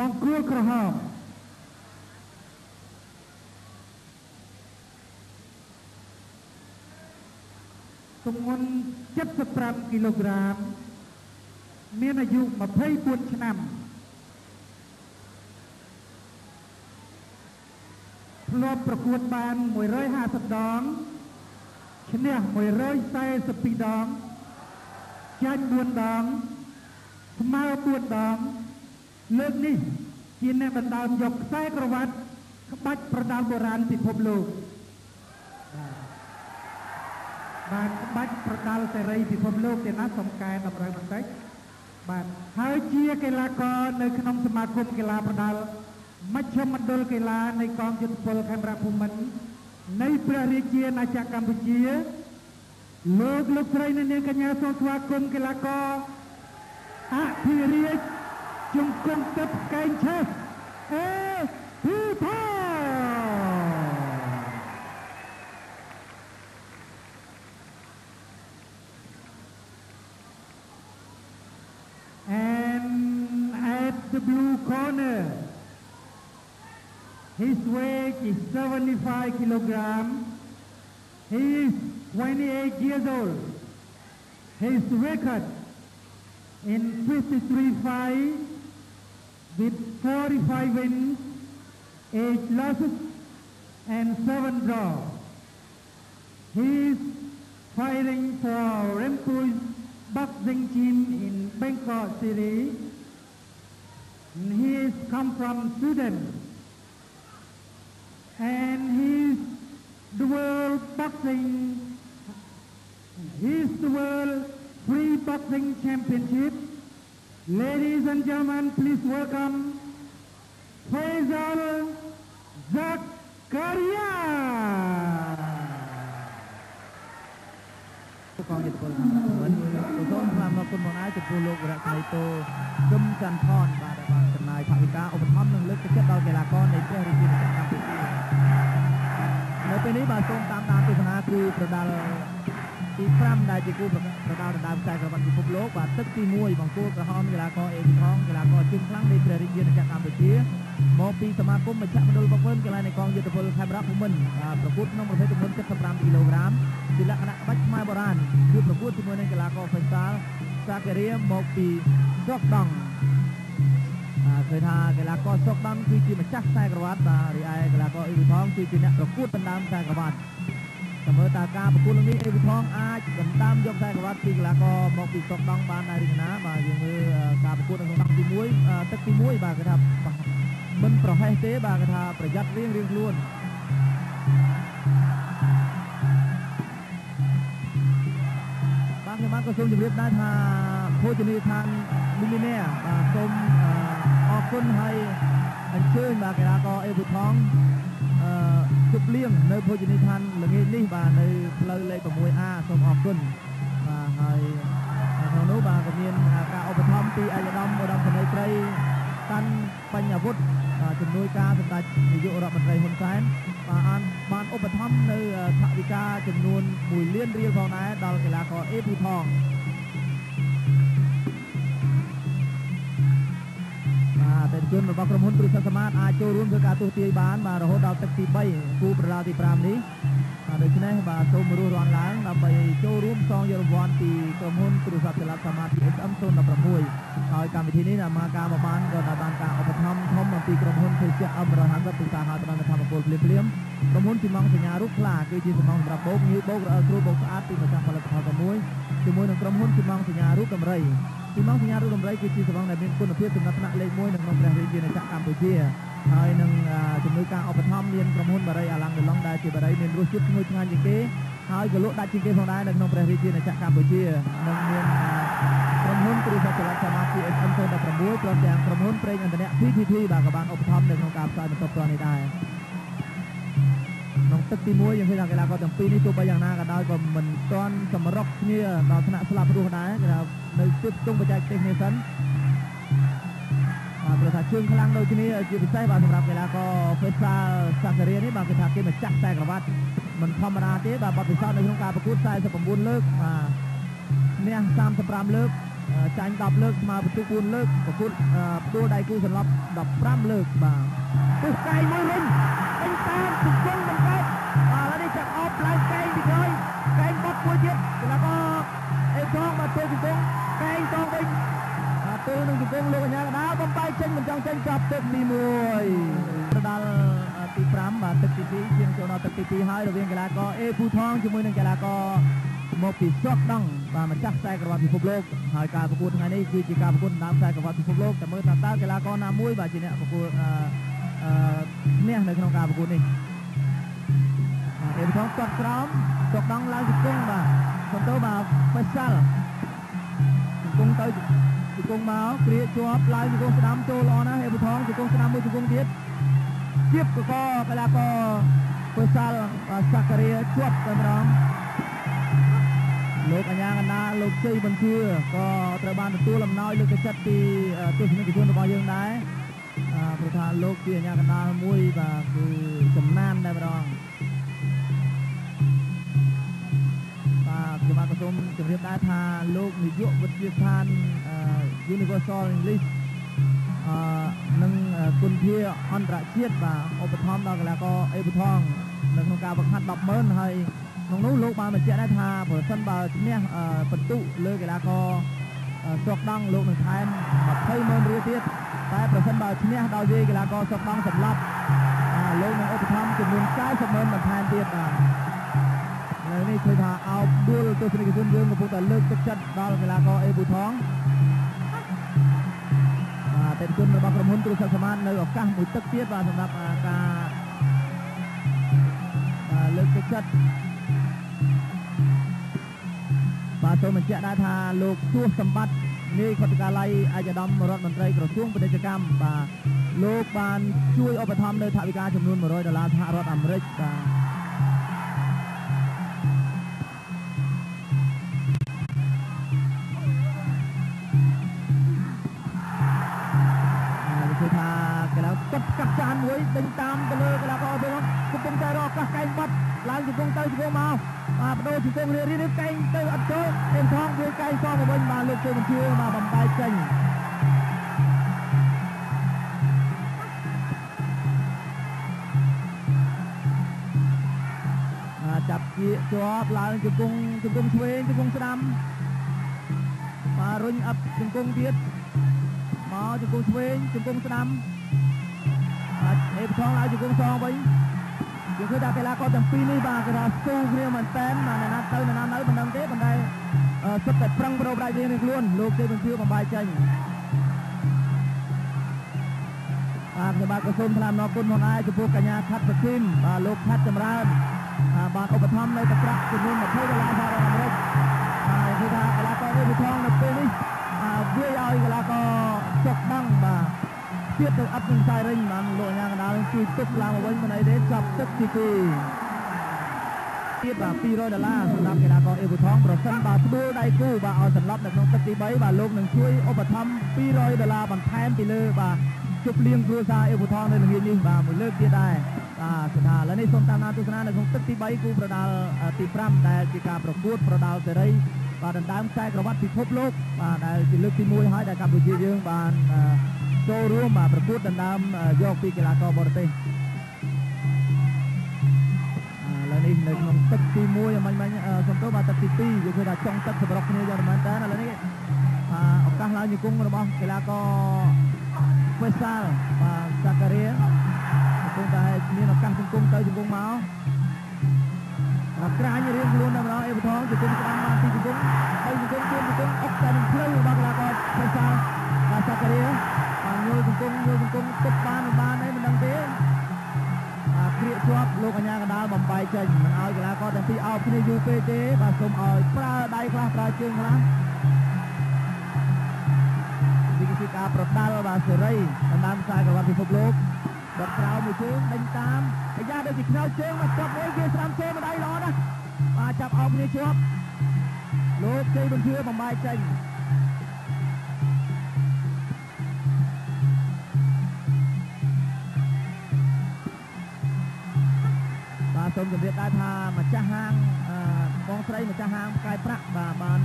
បង្គោលក្រហមទម្ងន់75គីឡូក្រាមមានអាយុ24ឆ្នាំធ្លាប់ប្រកួតបាន150ដងឈ្នះ142ដងចាញ់4ដងស្មើ4ដង លើកនេះជាអ្នកដណ្ដើមយកខ្សែក្រវ៉ាត់ក្បាច់ប្រដាល់បុរាណពិភពលោកបាទក្បាច់ប្រដាល់សេរីពិភពលោកទេណាសំកែតម្រូវបន្តិចបាទហើយជាកីឡាករនៅក្នុងសមាគមកីឡាប្រដាល់មជ្ឈមណ្ឌលកីឡានៃកងយុទ្ធពលខេមរៈភូមិន្ទនៃព្រះរាជាណាចក្រកម្ពុជាលោកលោកស្រីនិងនាងកញ្ញាសូមស្វាគមន៍កីឡាករអភិរាជ ជង្គង់ទឹកកែងឆេះអេពីផា And at the blue corner, his weight is 75 kilogram. He is 28 years old. His record in 53 fights with 45 wins, 8 losses and 7 draws. He is fighting for Rempus boxing team in Bangkok City. He is come from Sweden. And he is the world boxing, he is the world free boxing championship. Ladies and gentlemen, please welcome Faisal Zakaria. កងយុទ្ធពលខាងមិនសូមថ្លែងអរគុណបងឯងចំពោះលោករស្មីតូគឹមច័ន្ទផនបាទដែលបានចំណាយថវិកាឧបត្ថម្ភនិងលើកទឹកចិត្តដល់កីឡាករនៃព្រះរាជាណាចក្រកម្ពុជានៅពេលនេះបាទសូមតាមដានទស្សនាគឺប្រដាល់ ទី5ដែលជាគូប្រដាល់ដណ្ដើមខ្សែក្រវ៉ាត់ពិភពលោកបាទទឹកទី1បង្គោលក្រហមកីឡាករអេវីថងកីឡាករជើងខ្លាំងនៃព្រះរាជាណាចក្រកម្ពុជាមកពីសមាគមមជ្ឈមណ្ឌលបង្គោលកីឡានៃកងយុទ្ធពលខេមរៈភូមិន្ទប្រកួតក្នុងប្រភេទទម្ងន់75គីឡូក្រាមជាលក្ខណៈក្បាច់ខ្មែរបុរាណគឺប្រកួតជាមួយនឹងកីឡាករហ្វេសាលសាការីមកពីស្រុកដង់បាទឃើញថាកីឡាករស្រុកដង់គឺជាម្ចាស់ខ្សែក្រវ៉ាត់បាទរីឯកីឡាករអេវីថងគឺជាអ្នកប្រកួតដណ្ដើមខ្សែក្រវ៉ាត់តែ មើលតើការប្រកួតលើនេះអេវីថងអាចដណ្ដើមយកខ្សែក្រវ៉ាត់ពីកីឡាករមកពីស្រុកដង់បានដែរឬណាបាទយើងមើលការប្រកួតនៅក្នុងទី1ទឹកទី1បាទគេថាមិនប្រហែសទេបាទគេថាប្រយ័ត្នរៀងរៀងខ្លួនបាទខ្ញុំបាទក៏សូមជម្រាបដែរថាភោជនីយដ្ឋានមីលីនេបាទសូមអរគុណហើយអញ្ជើញបាទកីឡាករអេវូថងអឺ ជប់លៀងនៅភោជនីយដ្ឋានល្ងាចនេះបាទនៅផ្លូវលេខ 6A សូមអរគុណបាទហើយក្នុងនោះបាទក៏មានការឧបត្ថម្ភពីអាយដាមឧត្តមសេនីយ៍ត្រីកាន់បញ្ញវុធជំនួយការសម្ដេចនាយករដ្ឋមន្ត្រីហ៊ុនសែនបានបានឧបត្ថម្ភនៅថវិកាចំនួន1លានរៀលផងដែរដល់កីឡាករអេភូថង បាទតែជនរបស់ក្រុមហ៊ុនព្រឹទ្ធសមាតអាចចូលរួមធ្វើការទស្សន៍ទាយបានបាទរហូតដល់ទឹកទី3គូប្រឡាទី5នេះដូច្នេះបាទសូមរស់រាន់ឡើងដើម្បីចូលរួមសងយករង្វាន់ពីក្រុមហ៊ុនទូរស័ព្ទចល័តសមាធិ SM 016ហើយកម្មវិធីនេះមកការមកបានក៏បានការឧបត្ថម្ភធំអំពីក្រុមហ៊ុនភេសជ្ជៈ M150 ពិសាហៅតំណធម្មពលភ្លាមភ្លាមក្រុមហ៊ុនស៊ីម៉ងសញ្ញារូបខ្លាគឺជាសំណងសម្រាប់បោកងាយបោករអិលគ្រូបោកស្អាតពីម្ចាស់ផលិតផលតែមួយជាមួយនឹងក្រុមហ៊ុនស៊ីម៉ងសញ្ញារូបដំរី ស៊ីម៉ងសញ្ញារូបដំរីគឺជាសំណងដែលមានគុណភាពសម្រាប់ថ្នាក់លេខ1នៅក្នុងព្រះរាជាណាចក្រកម្ពុជាហើយនឹងជំនួយការឧបត្ថម្ភមានក្រុមហ៊ុនបារីអាឡាំងដឡុងដែលជាបារីមានរសជាតិឈ្ងុយឆ្ងាញ់ជាងគេហើយក៏លក់ដាច់ជាងគេផងដែរនៅក្នុងព្រះរាជាណាចក្រកម្ពុជានិងមានក្រុមហ៊ុនគ្រូសាស្ត្រចល័តសមាធិ SM 016ព្រមទាំងក្រុមហ៊ុនប្រេងឥន្ធនៈ PTT បាទក៏បានឧបត្ថម្ភនៅក្នុងការផ្សាយបន្តផ្ទាល់នេះដែរ ក្នុងទឹកទី1យើងឃើញថាកីឡាករទាំងពីរនេះទោះបីយ៉ាងណាក៏ដោយក៏មិនទាន់សម្រុកគ្នាដល់ថ្នាក់ស្លាប់រស់ដែរគេថានៅជិតទងបច្ចេកទេសនេះសិនបាទព្រោះថាជើងខ្លាំងដូចគ្នាជាពិសេសបាទសម្រាប់កីឡាករ Faisal Sakaria នេះបាទគេថាគេម្ចាស់ខ្សែក្រវ៉ាត់មិនធម្មតាទេបាទបទពិសោធន៍នៅក្នុងការប្រកួត49លើកបាទឈ្នះ35លើកចាញ់10លើកស្មើបន្ទុក4លើកប្រកួតផ្ដួលដៃគូសន្លប់15លើកបាទពុះកែងមួយវិញពេញតាមជង្គង់បង្កើតបាទ ឥឡូវនេះចាប់អបឡើងកែងពីក្រោយកែងបត់មួយទៀតកីឡាករអេថងបាទទល់ជង្គង់កែងតងវិញបាទទល់នឹងជង្គង់លោកកញ្ញាកដាលបំបាយចេញមិនចង់ចេញចាប់ទឹកទី1ទៅដល់ទី5បាទទឹកទី2ជាងចូលដល់ទឹកទី2ហើយរវាងកីឡាករអេពូថងជាមួយនឹងកីឡាករមកពីស្រុកដងបាទម្ចាស់ខ្សែក្រវ៉ាត់ពិភពលោកហើយការប្រកួតថ្ងៃនេះគឺជាការប្រកួតដណ្ដើមខ្សែក្រវ៉ាត់ពិភពលោកតែមើលថាតើកីឡាករណាមួយបាទជាអ្នកប្រកួតអឺអឺឈ្នះនៅក្នុងការប្រកួតនេះ អេពូថងគាត់ក្រោមស្រុកដងឡើងជង្គង់បាទសំទោបាទបេសាល់ជង្គង់ទៅជង្គង់មកគ្រាជាប់ឡើងជង្គង់ស្ដាំចូលល្អណាស់អេពូថងជង្គង់ស្ដាំមួយជង្គង់ទៀតជាបកកកីឡាករបេសាល់សាការីជាប់តែម្ដងលោកអញ្ញាកណ្ដាលោកជ័យបញ្ជាក៏ត្រូវបានទទួលអំណោយលើកទឹកចិត្តពីទស្សនិកជនរបស់យើងដែរព្រោះថាលោកជាអញ្ញាកណ្ដាលមួយបាទគឺចំណានតែម្ដង សូមជម្រាបដែរថាលោកនាយកវិទ្យាស្ថាន Universal English អឺនឹងគុណធាអន្តរជាតិបាទឧបត្ថម្ភដល់កីឡាករអេប៊ូថងនៅក្នុងការបង្ហាត់100000ហើយក្នុងនោះលោកបានបញ្ជាក់ដែរថាប្រសិនបើឈ្នះបន្ទុលើកីឡាករស្រុកដង់លោកនឹងថែម200,000រៀលទៀតតែប្រសិនបើឈ្នះដោយវាយកីឡាករស្រុកដង់សម្លាប់លោកនឹងឧបត្ថម្ភចំនួន40,000បន្ថែមទៀតបាទ នៅនេះឃើញថាអោបដួលទស្សនិកជនយើងកំពុងតែលើកទឹកចិត្តដល់កីឡាករអេប៊ូថងបាទតែជនរបស់ក្រុមហ៊ុនទូរស័ព្ទសមាននៅឱកាសមួយទឹកទៀតបាទសម្រាប់ការលើកទឹកចិត្តបាទសូមបញ្ជាក់ដែរថាលោកសួសសម្បត្តិនាយខុទ្ទកាល័យអាយដាមរដ្ឋមន្ត្រីក្រសួងពាណិជ្ជកម្មបាទលោកបានជួយឧបត្ថម្ភនៅថវិកាចំនួន100ដុល្លារសហរដ្ឋអាមេរិកបាទ ឡាកត់កាត់ចានមួយដេញតាមទៅលើកីឡាករទៅកំពុងតែរកឱកាសកែងបាត់ឡើងជង្គង់ទៅជង្គង់មកបាទបដូរជង្គង់រៀបរៀបកែងទៅអត់ចូលអេមថងវាកែងសងមកវិញបាទលោកជើងបញ្ជាមកបំបែកចេញចាប់ជាជាប់ឡើងជង្គង់ជង្គង់ឆ្វេងជង្គង់ស្ដាំបាទរុញអឹបជង្គង់ទៀតមកជង្គង់ឆ្វេងជង្គង់ស្ដាំ បាទអេបថងឡើងជង្គង់សងវិញយើងឃើញថាកីឡាករទាំងពីរនេះបាទគេថាស្ទូគ្នាមែនតើបាទណាទៅណានៅមិនដឹងទេប៉ុន្តែសុទ្ធតែប្រឹងប្រោបដៃរៀងៗខ្លួនលោកទេបញ្ជាបំបាយចេញបាទខ្ញុំបាទក៏សូមថ្លែងអំណរគុណផងដែរចំពោះកញ្ញាខាត់ប្រគីមបាទលោកខាត់ចម្រើនបាទឧបត្ថម្ភនៅទឹកប្រាក់ចំនួន20ដុល្លារសហរដ្ឋអាមេរិកបាទគឺថាកីឡាករនេះវិថងនៅពេលនេះវាឲ្យកីឡាករចុកដងបាទ ទៀតទៅអត់នឹងខ្សែរិញបានលោកអាញាកណ្ដាលជួយទុកឡើងមកវិញមិនអីទេចាប់ទឹកទី2ទៀតបាទ200ដុល្លារសម្រាប់កីឡាករអេវូថងប្រសិនបើផ្ដួលដៃគូបាទឲ្យសន្លប់នៅក្នុងទឹកទី3បាទលោកនឹងជួយឧបត្ថម្ភ200ដុល្លារបន្ថែមពីលើបាទជប់លៀងគ្រួសារអេវូថងនៅល្ងាចនេះបាទមួយលើកទៀតដែរបាទគឺថាឥឡូវនេះសូមតាមដានទស្សនានៅក្នុងទឹកទី3គូប្រដាល់ទី5ដែលជាការប្រកួតប្រដាល់សេរីបាទដណ្ដើមខ្សែក្រវ៉ាត់ពិភពលោកបាទដែលជាលើកទី1ហើយដែលកម្ពុជាយើងបាន ចូលរួមបាទប្រកួតដណ្ដើមយកពីកីឡាករបរទេសឥឡូវនេះនៅក្នុងទឹកទី1អមាញ់មាញ់សំទោសបាទទឹកទី2យើងឃើញថាចុងទឹកសម្រុកគ្នាយ៉ាងមែនតើឥឡូវនេះឱកាសឡើងជង្គង់របស់កីឡាករវេសាលបាទសាការីកំពុងតែមានឱកាសជង្គង់ទៅជង្គង់មកក្រាញរៀងខ្លួនតែម្ដងអេវថងជង្គង់ស្ដាំបានទីជង្គង់ហើយជង្គង់ជើងជង្គង់អុកតែនឹងផ្លូវរបស់កីឡាករវេសាលបាទសាការីបាន យល់ជង្គង់យល់ជង្គង់ទុកបានមិនបានអីមិនដឹងទេអាគ្រាកជាប់លោកអញ្ញាកណ្ដាលបំបាយចេញមិនឲ្យកីឡាករទាំងពីរអោបគ្នាយូរពេកទេបាទសូមឲ្យប្រើដៃខ្លះប្រើជើងខ្លះនេះគឺការប្រដាល់បាទសេរីដណ្ដើមខ្សែក្រវ៉ាត់ពិភពលោកបត់ក្រោមមួយជើងដេញតាមអាយ៉ាដូចជាខ្នើជើងមកចាប់មួយវាស្រាំជើងម្ដាយល្អណាស់បាទចាប់អោបគ្នាជាប់លោកជ័យបញ្ជាបំបាយចេញ សូមជម្រាបដែរថាម្ចាស់ហាងបងស្រីម្ចាស់ហាងផ្កាយប្រាក់បាទបាន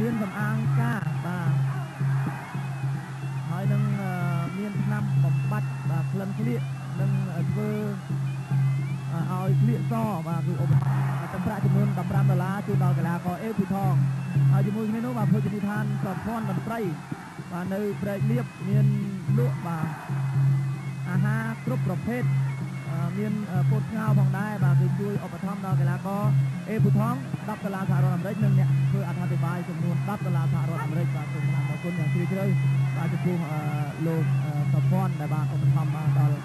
មានសំអាងការបាទហើយនឹងមានឆ្នាំបំបត្តិបាទក្លិនក្លៀកនឹងធ្វើឲ្យក្លៀកសបាទគឺឧបករណ៍ទឹកប្រាក់ចំនួន15ដុល្លារជូនដល់កីឡាករអេភីថងហើយជាមួយគ្នានោះបាទភោជនីយដ្ឋានប្រព័ន្ធតន្ត្រីបាទនៅព្រែកលៀបមានលក់បាទអាហារគ្រប់ប្រភេទ មានពោតស្ងោផងដែរបាទគឺជួយឧបត្ថម្ភដល់កីឡាករអេភូថង10ដុល្លារសហរដ្ឋអាមេរិកនិងអ្នកធ្វើអត្ថាធិប្បាយចំនួន10ដុល្លារសហរដ្ឋអាមេរិកបាទសូមអរគុណយ៉ាងជ្រាលជ្រៅបាទចំពោះលោកសុភ័ណ្ឌដែលបានឧបត្ថម្ភដល់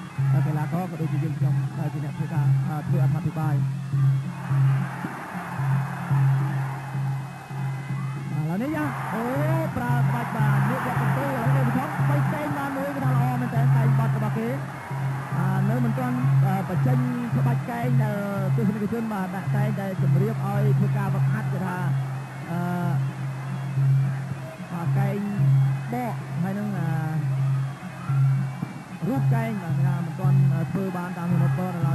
កីឡាករក៏ដូចជាយើងខ្ញុំជាអ្នកធ្វើការធ្វើអត្ថាធិប្បាយ ទស្សនិកជនបាទដាក់តែងតែជម្រាបឲ្យធ្វើការវឹកហាត់គេថាអឺបាទកែងបកហើយនឹងរូបកែងបាទថាមិនទាន់ធ្វើបានតាមជំនុំពរនៅឡើយ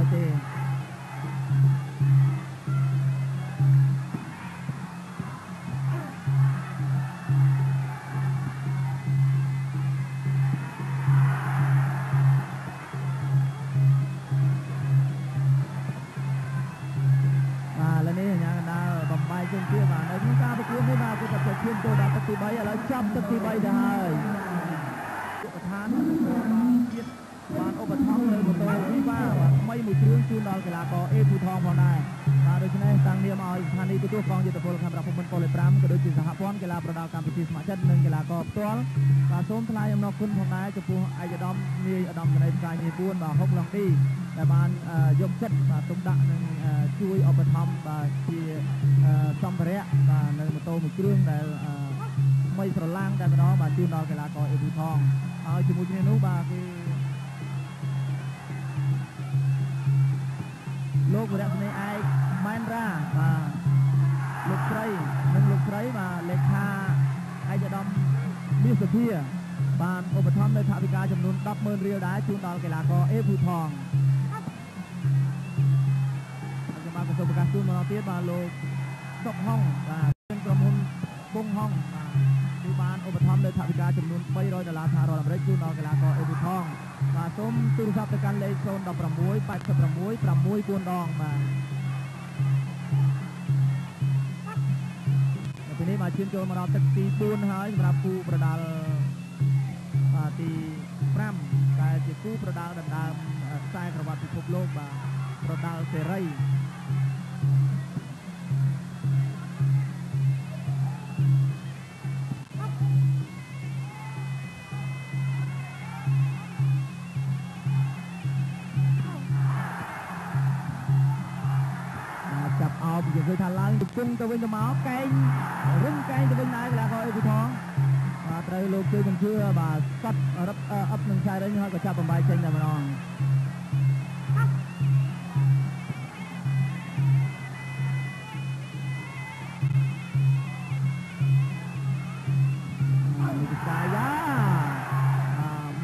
ទឹកទី3ទៅហើយប្រធានបានទៀតបានឧបត្ថម្ភនៅម៉ូតូវីវ៉ាបាទថ្មីមួយគ្រឿងជូនដល់កីឡាករអេភូថងផងដែរបាទដូច្នេះតាំងនាមឲ្យស្ថានីយ៍ទទួលកងយុទ្ធពលខេមរៈភូមិន្ទពល5ក៏ដូចជាសហព័ន្ធកីឡាប្រដាល់កម្ពុជាស្ម័គ្រចិត្តនិងកីឡាករផ្ទាល់បាទសូមថ្លែងអំណរគុណផងដែរចំពោះឯកឧត្តមនាយឧត្តមសេនីយ៍ផ្កាយនាយពួនបាទហុកឡុងឌីដែលបានយកចិត្តបាទទុកដាក់និងជួយឧបត្ថម្ភបាទជាសម្ភារៈបាទនៅម៉ូតូមួយគ្រឿងដែល ថ្មីស្រឡាងតែម្ដងបាទជូនដល់កីឡាករអេភូថងហើយជាមួយគ្នានោះបាទគឺលោកវរៈស្នេហ៍ឯកម៉ែនរ៉ាបាទលោកស្រីនិងលោកស្រីបាទលេខាឯកឧត្តមមាសសុភាបានឧបត្ថម្ភនៅថវិកាចំនួន100000រៀលដែរជូនដល់កីឡាករអេភូថងខ្ញុំបានសូមប្រកាសជូនមកទៀតបាទលោកសុកហុងបាទក្រុមហ៊ុនបុងហុងបាទគឺបាន ឧបត្ថម្ភនៅថវិកាចំនួន300ដុល្លារសហរដ្ឋអាមេរិកជូនដល់កីឡាករអេភូថងបាទសូមទូរស័ព្ទទៅកាន់លេខ016 86 6 4ដងបាទពីនេះមកឈានចូលមកដល់ទឹកទី4ហើយសម្រាប់គូប្រដាល់បាទទី5ដែលជាគូប្រដាល់ដណ្ដើមខ្សែក្រវ៉ាត់ពិភពលោកបាទប្រដាល់សេរី ទៅគង់ទៅវិញទៅមកកែងរឹងកែងទៅវិញដែរកីឡាករអេពីថងបាទត្រូវលោកជួយបញ្ជឿបាទសត់រឹបអឹបនឹងខ្សែរឹងហើយក៏ចាប់បំបាយចេញតែម្ដងនេះគឺកាយា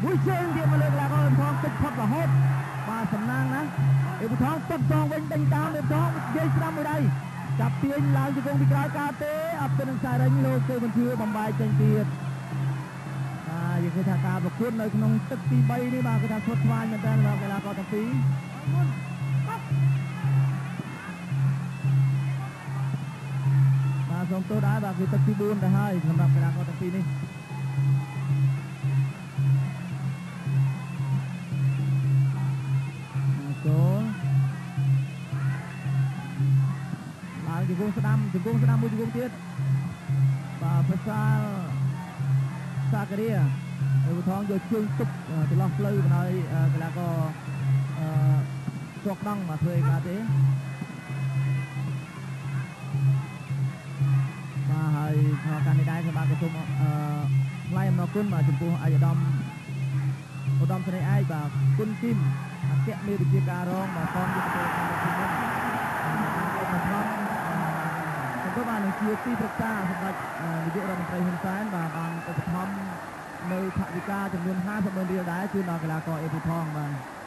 មួយជើងទៀតមកលើកីឡាករថងទឹកផុតរហូតបាទសំណាងណាអេប៊ូថងទឹកសងវិញដេញតាមអេប៊ូថងនិយាយស្ដាំមួយដៃ ចាប់ទាញឡើងជង្គង់ពីក្រោយការទេអត់ទៅនឹងខ្សែរឹងលោកជើបញ្ជឿបំបាយចេញទៀតបាទយើងឃើញថាការប្រកួតនៅក្នុងទឹកទី3នេះបាទគឺថាស្វិតស្វាញមែនតើសម្រាប់កីឡាករទាំងពីរបាទសូមទោសដែរបាទគឺទឹកទី4ទៅហើយសម្រាប់កីឡាករទាំងពីរនេះ ង់ស្ដាំជង្គង់ស្ដាំមួយជង្គង់ទៀតបាទភាសាសាការីអឺថងយកជើងទប់ចន្លោះផ្លូវបណ្ដោយកីឡាករអឺជាប់ដងមកធ្វើឯកាទេបាទហើយក្នុងការនេះដែរខ្ញុំបានក៏សូមអឺថ្លែងអំណរគុណបាទចំពោះអាយឧត្តមឧត្តមសេនីយ៍ឯកបាទគុណគឹមអគ្គមេវិជាការរងបាទកងយុទ្ធពលកម្មវិធីនេះ បានឧបត្ថម្ភក៏បាននឹងជាទីប្រឹក្សាសម្ដេចនាយករដ្ឋមន្ត្រីហ៊ុនសែនបាទបានឧបត្ថម្ភនៅថវិកាចំនួន50ម៉ឺនរៀលដែរជូនដល់កីឡាករអេពីផងបាទ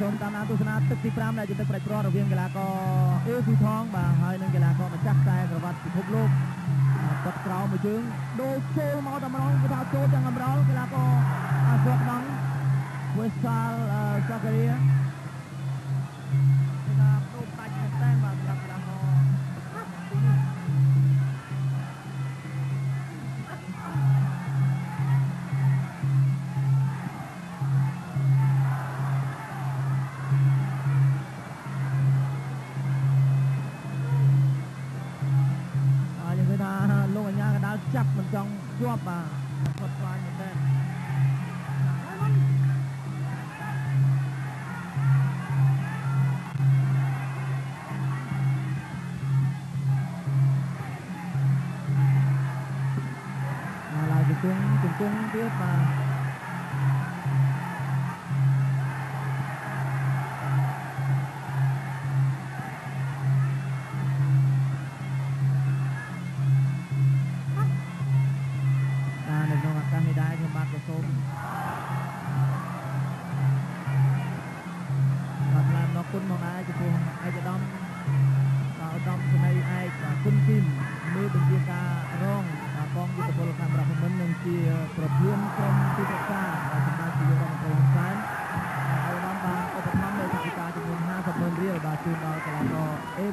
សូមតាមដានទស្សនាទឹកទី5ដែលជាទឹកប្រាច់ព្រាត់រវាងកីឡាករអេស៊ូថងបាទហើយនិងកីឡាករម្ចាស់ខ្សែក្រវ៉ាត់ពិភពលោកគាត់ក្រោមមួយជើងដូរចូលមកតែម្ដងគេថាចូលទាំងម្ដងកីឡាករអាស្រកដងវេសាលសាការី ង់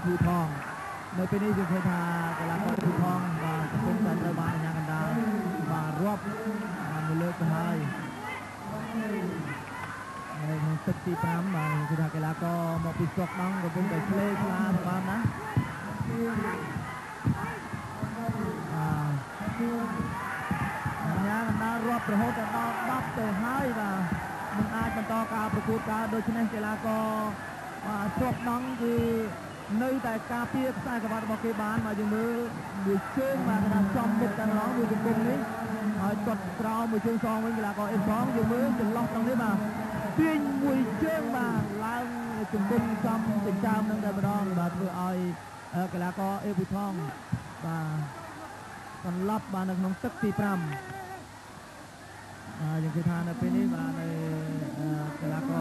ភូថងនៅពេលនេះយើងឃើញថាកីឡាករភូថងបាទកំពុងតែត្រូវបានអាជ្ញាកណ្ដាលបាទរាប់បានមួយលើកទៅហើយនៅក្នុងទឹកទី5បាទគឺថាកីឡាករមកពីស្រុកដងកំពុងតែឆ្លេខ្លាសម្រាប់ណាបាទអាញាកណ្ដាលរាប់រហូតដល់10ទៅហើយបាទមិនអាចបន្តការប្រកួតការដូច្នេះកីឡាករបាទស្រុកដងគឺ នៅតែការពារខ្សែក្រវ៉ាត់របស់គេបានបាទយើងមើលមួយជើងបាទគេថាចំមុខតែម្ដងមួយជង្គង់នេះហើយគាត់ក្រោមមួយជើងសងវិញកីឡាករអេសងយើងមើលចន្លោះត្រង់នេះបាទទាញមួយជើងបាទឡើងជង្គង់ចំចិញ្ចើមនឹងតែម្ដងបាទធ្វើឲ្យកីឡាករអេប៊ូថងបាទសន្លប់បាទនៅក្នុងទឹកទី5បាទយើងគិតថានៅពេលនេះបាទនៅកីឡាករ